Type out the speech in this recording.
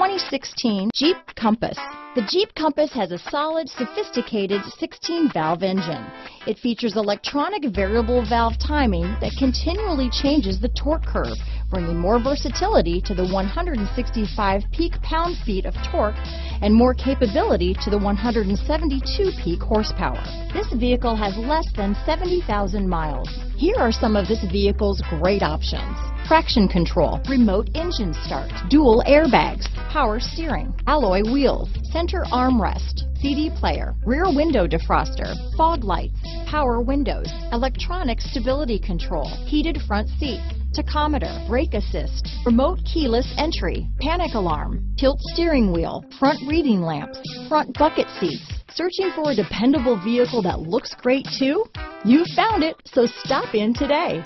2016 Jeep Compass. The Jeep Compass has a solid, sophisticated 16-valve engine. It features electronic variable valve timing that continually changes the torque curve, bringing more versatility to the 165 peak pound-feet of torque and more capability to the 172 peak horsepower. This vehicle has less than 70,000 miles. Here are some of this vehicle's great options traction control, remote engine start, dual airbags, power steering, alloy wheels, center armrest, CD player, rear window defroster, fog lights, power windows, electronic stability control, heated front seats, tachometer, brake assist, remote keyless entry, panic alarm, tilt steering wheel, front reading lamps, front bucket seats. Searching for a dependable vehicle that looks great too? You found it, so stop in today.